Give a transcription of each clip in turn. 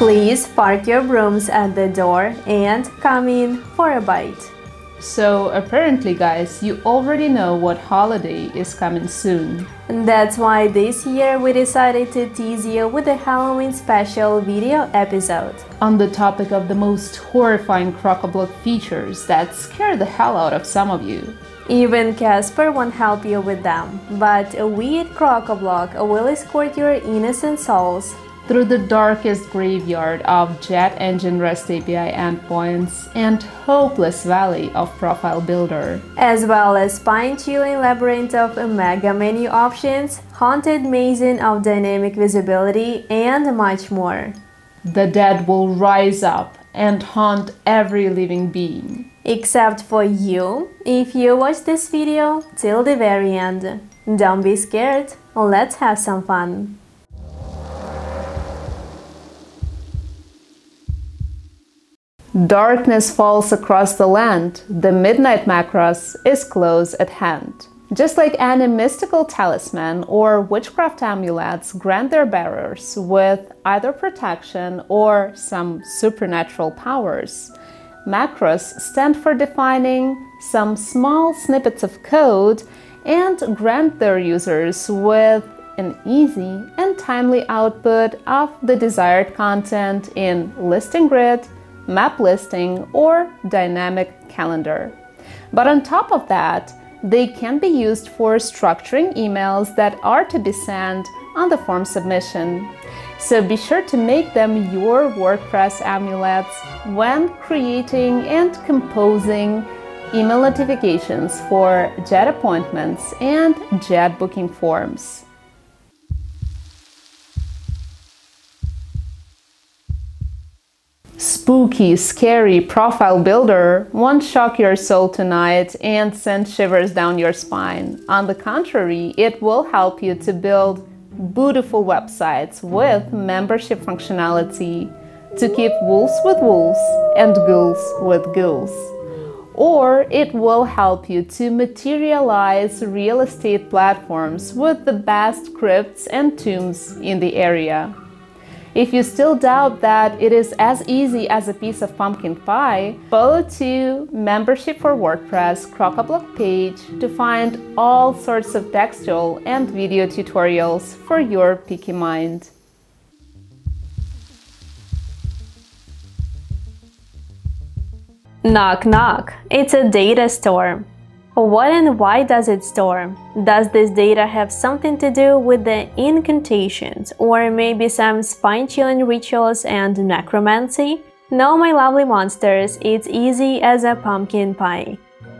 Please park your brooms at the door and come in for a bite. So apparently guys, you already know what holiday is coming soon. And that's why this year we decided to tease you with a Halloween special video episode. On the topic of the most horrifying Crocoblock features that scare the hell out of some of you. Even Casper won't help you with them, but we at Crocoblock will escort your innocent souls through the darkest graveyard of Jet Engine REST API endpoints and hopeless valley of Profile Builder. As well as spine-chilling labyrinth of mega menu options, haunted maze of dynamic visibility, and much more. The dead will rise up and haunt every living being. Except for you, if you watch this video till the very end. Don't be scared, let's have some fun. Darkness falls across the land, the midnight Macros is close at hand. Just like any mystical talisman or witchcraft amulets grant their bearers with either protection or some supernatural powers, macros stand for defining some small snippets of code and grant their users with an easy and timely output of the desired content in listing grid, map listing, or dynamic calendar. But on top of that, they can be used for structuring emails that are to be sent on the form submission. So be sure to make them your WordPress amulets when creating and composing email notifications for JET appointments and JET booking forms. Spooky, scary profile builder won't shock your soul tonight and send shivers down your spine. On the contrary, it will help you to build beautiful websites with membership functionality to keep wolves with wolves and ghouls with ghouls. Or it will help you to materialize real estate platforms with the best crypts and tombs in the area. If you still doubt that it is as easy as a piece of pumpkin pie, go to Membership for WordPress Crocoblock page to find all sorts of textual and video tutorials for your picky mind. Knock knock, it's a data store. What and why does it store? Does this data have something to do with the incantations or maybe some spine-chilling rituals and necromancy? No, my lovely monsters, it's easy as a pumpkin pie.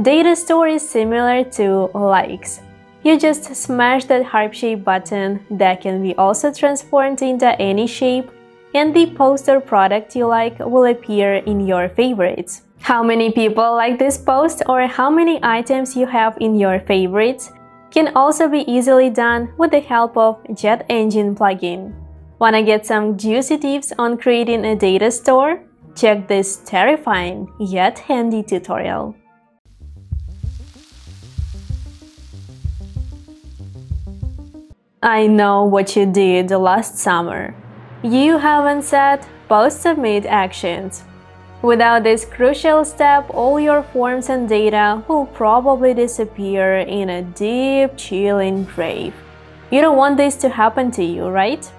Data store is similar to likes. You just smash that heart shape button that can be also transformed into any shape and the poster product you like will appear in your favorites. How many people like this post or how many items you have in your favorites can also be easily done with the help of Jet Engine plugin. Wanna get some juicy tips on creating a data store? Check this terrifying yet handy tutorial. I know what you did last summer. You haven't set post submit actions Without this crucial step, all your forms and data will probably disappear in a deep, chilling grave. You don't want this to happen to you, right?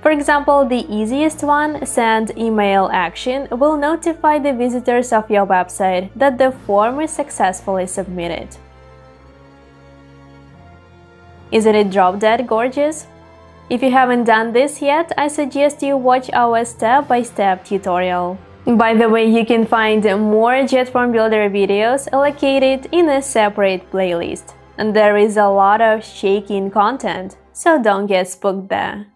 For example, the easiest one, send email action, will notify the visitors of your website that the form is successfully submitted. Isn't it drop dead gorgeous? If you haven't done this yet, I suggest you watch our step-by-step -step tutorial. By the way, you can find more JetForm Builder videos allocated in a separate playlist. And there is a lot of shaking content, so don't get spooked there.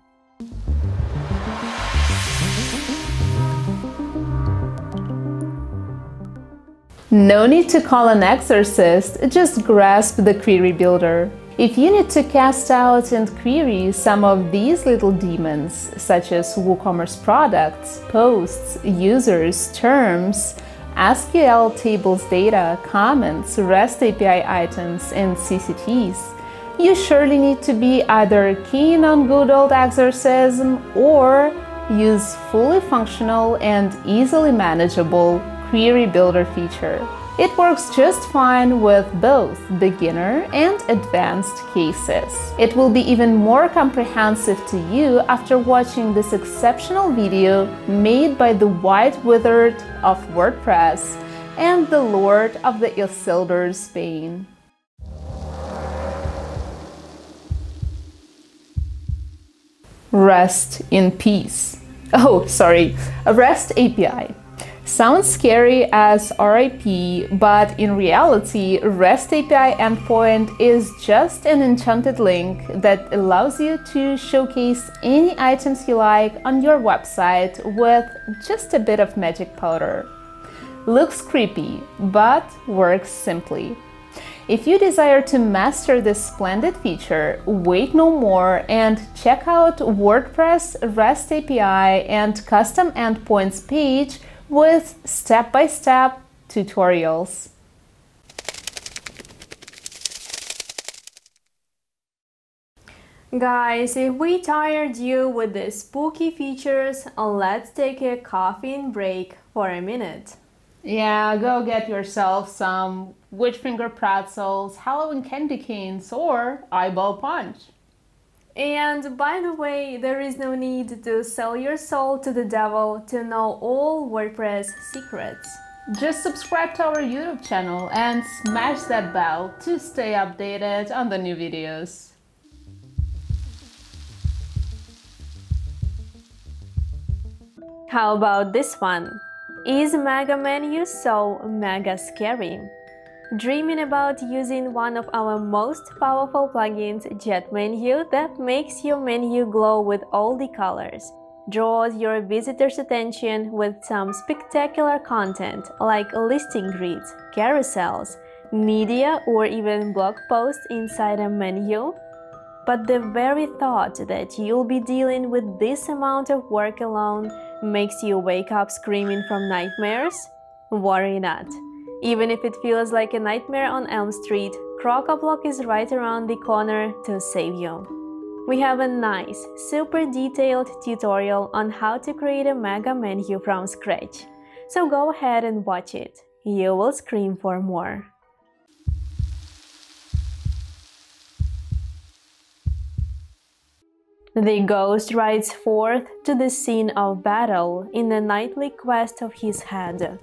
No need to call an exorcist, just grasp the query builder. If you need to cast out and query some of these little demons, such as WooCommerce products, posts, users, terms, SQL tables data, comments, REST API items, and CCTs, you surely need to be either keen on good old exorcism or use fully functional and easily manageable Query Builder feature. It works just fine with both beginner and advanced cases. It will be even more comprehensive to you after watching this exceptional video made by the White Wizard of WordPress and the Lord of the Isildur Spain. REST in peace. Oh, sorry, REST API. Sounds scary as RIP, but in reality, REST API endpoint is just an enchanted link that allows you to showcase any items you like on your website with just a bit of magic powder. Looks creepy, but works simply. If you desire to master this splendid feature, wait no more and check out WordPress REST API and custom endpoints page with step-by-step -step tutorials. Guys, if we tired you with the spooky features, let's take a coffee break for a minute. Yeah, go get yourself some witch finger pretzels, Halloween candy canes, or eyeball punch. And by the way, there is no need to sell your soul to the devil to know all WordPress secrets. Just subscribe to our YouTube channel and smash that bell to stay updated on the new videos. How about this one? Is Mega Menu so mega scary? Dreaming about using one of our most powerful plugins, Jet Menu, that makes your menu glow with all the colors, draws your visitors' attention with some spectacular content like listing grids, carousels, media, or even blog posts inside a menu? But the very thought that you'll be dealing with this amount of work alone makes you wake up screaming from nightmares? Worry not. Even if it feels like a nightmare on Elm Street, Crocoblock is right around the corner to save you. We have a nice, super detailed tutorial on how to create a mega menu from scratch. So go ahead and watch it. You will scream for more. The ghost rides forth to the scene of battle in the nightly quest of his head.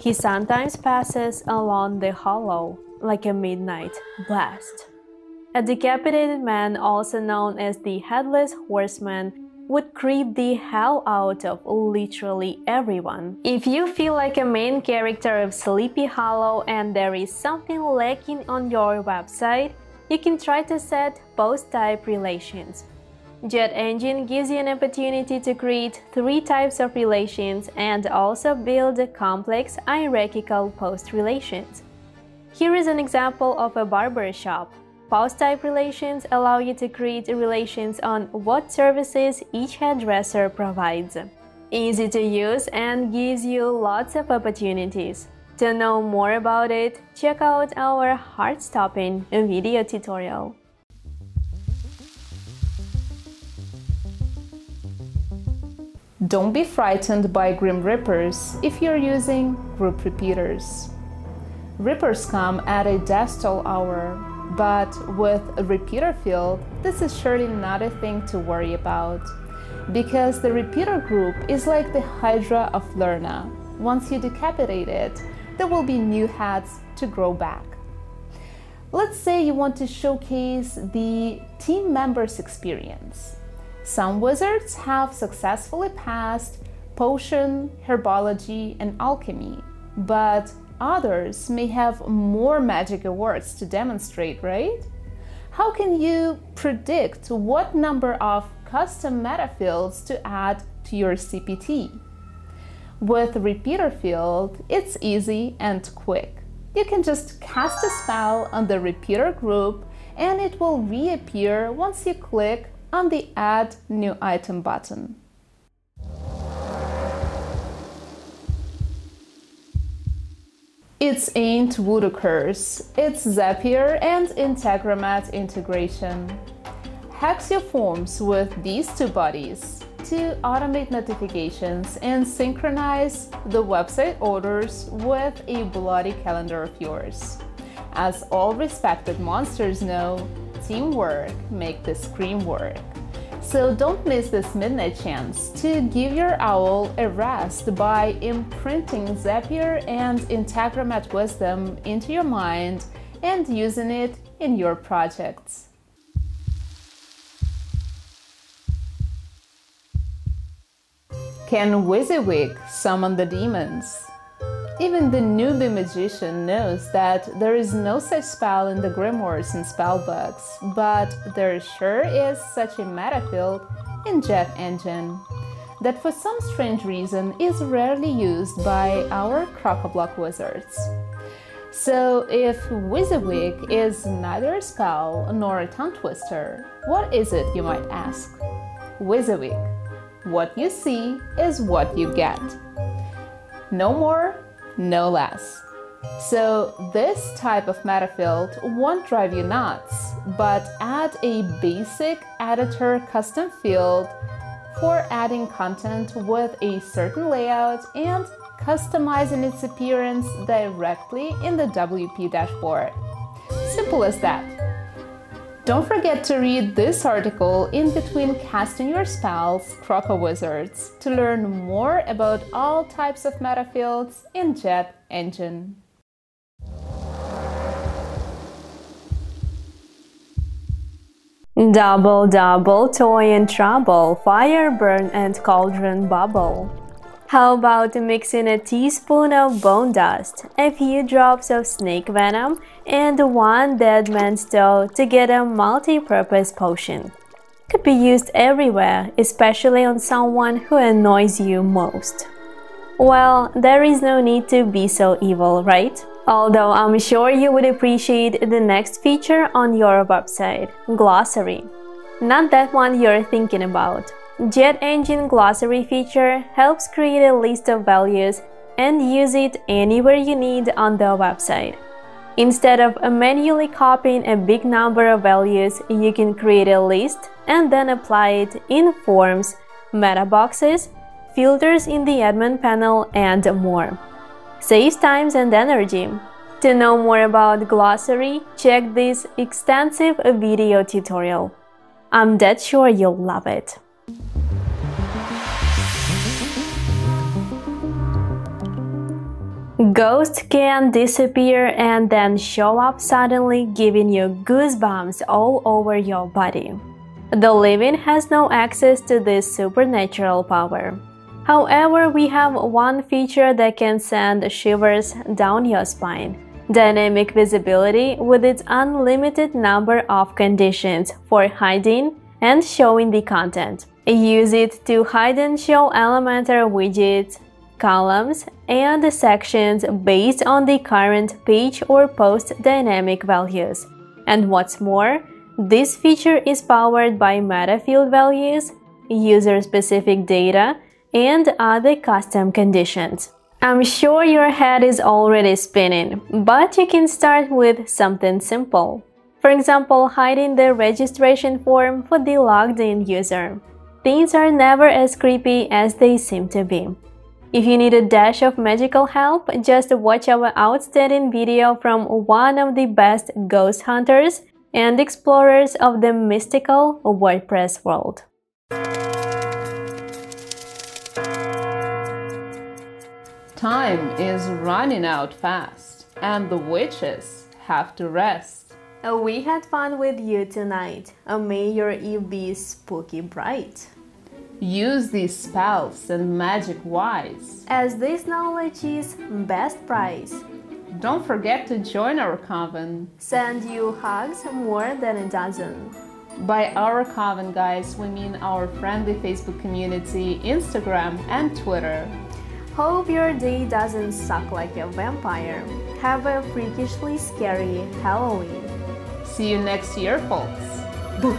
He sometimes passes along the hollow like a midnight blast. A decapitated man, also known as the Headless Horseman, would creep the hell out of literally everyone. If you feel like a main character of Sleepy Hollow and there is something lacking on your website, you can try to set post type relations. Jet Engine gives you an opportunity to create three types of relations and also build complex hierarchical post relations. Here is an example of a barber shop. Post type relations allow you to create relations on what services each hairdresser provides. Easy to use and gives you lots of opportunities. To know more about it, check out our heart-stopping video tutorial. Don't be frightened by Grim Reapers if you're using group repeaters. Reapers come at a toll hour, but with a repeater field, this is surely not a thing to worry about. Because the repeater group is like the Hydra of Lerna. Once you decapitate it, there will be new heads to grow back. Let's say you want to showcase the team members' experience. Some wizards have successfully passed potion, herbology, and alchemy, but others may have more magic awards to demonstrate, right? How can you predict what number of custom meta fields to add to your CPT? With Repeater Field, it's easy and quick. You can just cast a spell on the repeater group and it will reappear once you click on the Add New Item button. It's ain't Woodokers, it's Zapier and Integromat integration. Hex your forms with these two bodies, to automate notifications and synchronize the website orders with a bloody calendar of yours. As all respected monsters know, teamwork makes the scream work. So don't miss this midnight chance to give your owl a rest by imprinting Zapier and Integromat wisdom into your mind and using it in your projects. Can WYSIWYG summon the demons? Even the newbie magician knows that there is no such spell in the grimoires and spellbooks, but there sure is such a meta field in Jet Engine that for some strange reason is rarely used by our Crocoblock wizards. So if WYSIWYG is neither a spell nor a tongue twister, what is it you might ask? WYSIWYG. What you see is what you get. No more, no less. So this type of meta field won't drive you nuts, but add a basic editor custom field for adding content with a certain layout and customizing its appearance directly in the WP dashboard. Simple as that. Don't forget to read this article in between casting your spells, Croco Wizards, to learn more about all types of meta fields in Jet Engine. Double Double Toy and Trouble Fire Burn and Cauldron Bubble how about mixing a teaspoon of bone dust, a few drops of snake venom, and one dead man's toe to get a multi-purpose potion? Could be used everywhere, especially on someone who annoys you most. Well, there is no need to be so evil, right? Although I'm sure you would appreciate the next feature on your website, Glossary. Not that one you're thinking about, Jet Engine Glossary feature helps create a list of values and use it anywhere you need on the website. Instead of manually copying a big number of values, you can create a list and then apply it in forms, meta boxes, filters in the admin panel, and more. Saves times and energy. To know more about Glossary, check this extensive video tutorial. I'm dead sure you'll love it. Ghosts can disappear and then show up suddenly, giving you goosebumps all over your body. The living has no access to this supernatural power. However, we have one feature that can send shivers down your spine. Dynamic visibility with its unlimited number of conditions for hiding and showing the content. Use it to hide and show Elementor widgets, columns, and sections based on the current page or post dynamic values. And what's more, this feature is powered by meta-field values, user-specific data, and other custom conditions. I'm sure your head is already spinning, but you can start with something simple. For example, hiding the registration form for the logged-in user. Things are never as creepy as they seem to be. If you need a dash of magical help, just watch our outstanding video from one of the best ghost hunters and explorers of the mystical WordPress world. Time is running out fast, and the witches have to rest. We had fun with you tonight. May your eve be spooky bright. Use these spells and magic wise. As this knowledge is best prize. Don't forget to join our coven. Send you hugs more than a dozen. By our coven, guys, we mean our friendly Facebook community, Instagram, and Twitter. Hope your day doesn't suck like a vampire. Have a freakishly scary Halloween. See you next year, folks. Boo.